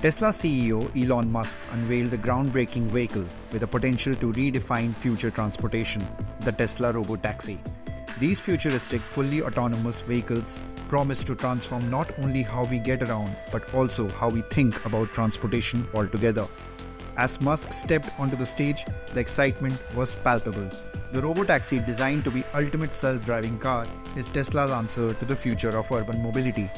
Tesla CEO Elon Musk unveiled the groundbreaking vehicle with the potential to redefine future transportation, the Tesla Robotaxi. These futuristic, fully autonomous vehicles promise to transform not only how we get around, but also how we think about transportation altogether. As Musk stepped onto the stage, the excitement was palpable. The robotaxi, designed to be ultimate self-driving car, is Tesla's answer to the future of urban mobility.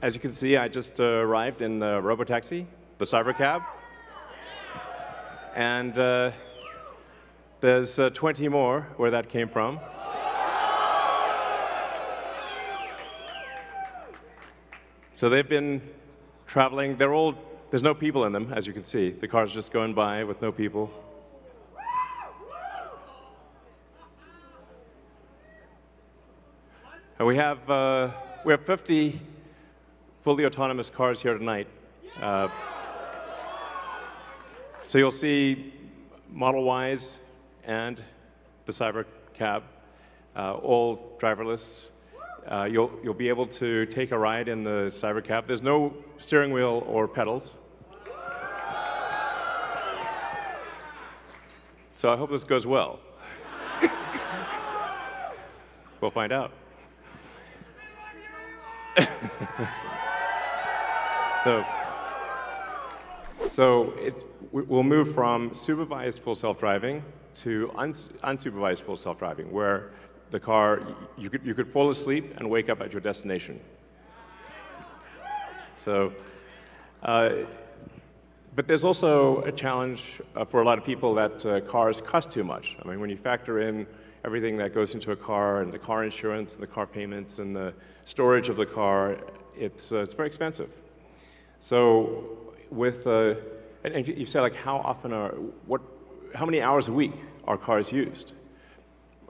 As you can see, I just uh, arrived in the robotaxi, the Cybercab, and uh, there's uh, 20 more where that came from. So they've been traveling. They're all, there's no people in them, as you can see. The car's just going by with no people. And we have, uh, we have 50 fully autonomous cars here tonight. Uh, so you'll see Model Ys and the Cyber Cab, uh, all driverless. Uh, you'll, you'll be able to take a ride in the Cybercab. There's no steering wheel or pedals. So I hope this goes well. we'll find out. so, so it, we'll move from supervised full self-driving to unsupervised full self-driving, where the car, you could, you could fall asleep and wake up at your destination. So, uh, but there's also a challenge uh, for a lot of people that uh, cars cost too much. I mean, when you factor in everything that goes into a car and the car insurance and the car payments and the storage of the car, it's, uh, it's very expensive. So with, uh, and you say like how often are, what, how many hours a week are cars used?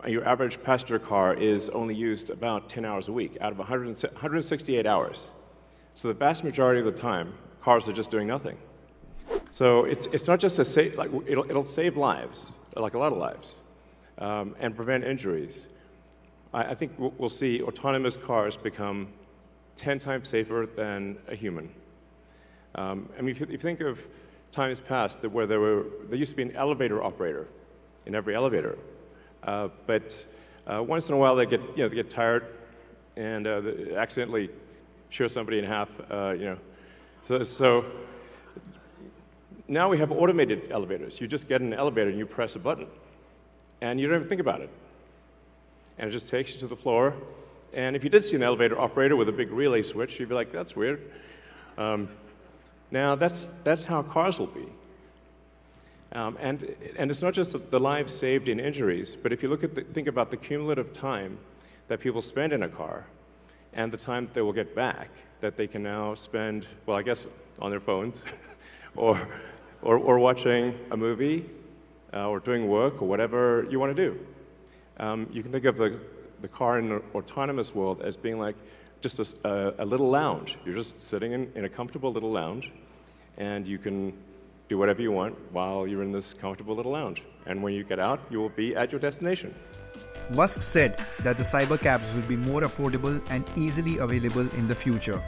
Your average passenger car is only used about 10 hours a week out of 100, 168 hours. So the vast majority of the time, cars are just doing nothing. So it's, it's not just a save, like, it'll, it'll save lives, like a lot of lives, um, and prevent injuries. I, I think we'll see autonomous cars become 10 times safer than a human. Um, I mean, if you, if you, think of times past where there, were, there used to be an elevator operator in every elevator. Uh, but uh, once in a while they get, you know, they get tired and uh, accidentally shear somebody in half, uh, you know. So, so, now we have automated elevators. You just get in an elevator and you press a button. And you don't even think about it. And it just takes you to the floor. And if you did see an elevator operator with a big relay switch, you'd be like, that's weird. Um, now, that's, that's how cars will be. Um, and, and it's not just the lives saved in injuries, but if you look at the, think about the cumulative time that people spend in a car and the time that they will get back that they can now spend, well, I guess on their phones or, or, or, watching a movie uh, or doing work or whatever you want to do. Um, you can think of the, the car in an autonomous world as being like just a, a, little lounge. You're just sitting in, in a comfortable little lounge and you can do whatever you want while you're in this comfortable little lounge. And when you get out, you will be at your destination. Musk said that the cybercabs will be more affordable and easily available in the future.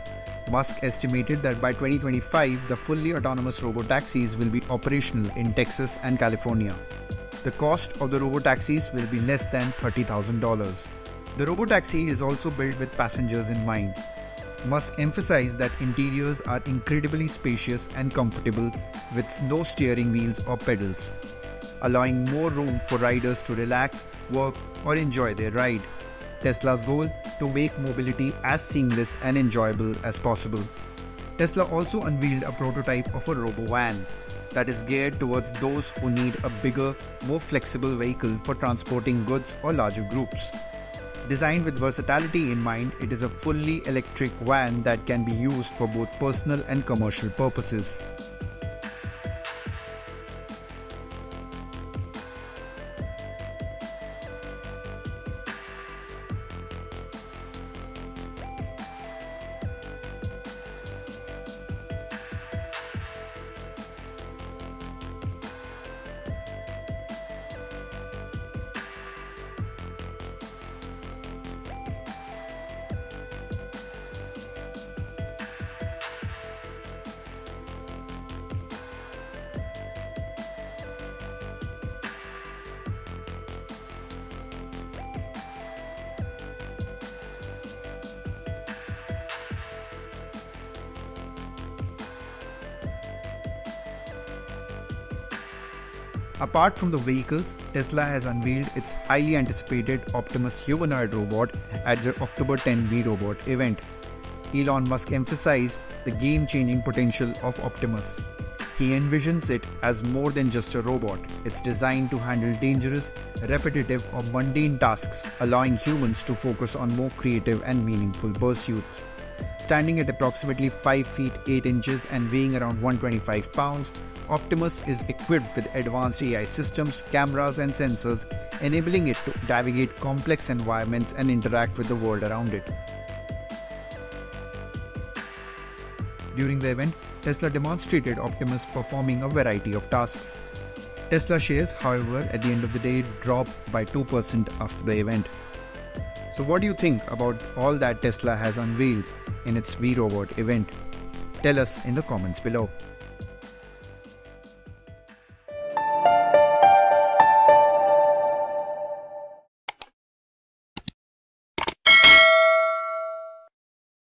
Musk estimated that by 2025, the fully autonomous robotaxis will be operational in Texas and California. The cost of the robotaxis will be less than $30,000. The robotaxi is also built with passengers in mind. Musk emphasized that interiors are incredibly spacious and comfortable with no steering wheels or pedals, allowing more room for riders to relax, work, or enjoy their ride. Tesla's goal to make mobility as seamless and enjoyable as possible. Tesla also unveiled a prototype of a robo-van that is geared towards those who need a bigger, more flexible vehicle for transporting goods or larger groups. Designed with versatility in mind, it is a fully electric van that can be used for both personal and commercial purposes. Apart from the vehicles, Tesla has unveiled its highly anticipated Optimus humanoid robot at their October 10 We Robot event. Elon Musk emphasized the game changing potential of Optimus. He envisions it as more than just a robot. It's designed to handle dangerous, repetitive, or mundane tasks, allowing humans to focus on more creative and meaningful pursuits. Standing at approximately 5 feet 8 inches and weighing around 125 pounds, Optimus is equipped with advanced AI systems, cameras, and sensors, enabling it to navigate complex environments and interact with the world around it. During the event, Tesla demonstrated Optimus performing a variety of tasks. Tesla shares, however, at the end of the day dropped by 2% after the event. So, what do you think about all that Tesla has unveiled in its We Robot event? Tell us in the comments below.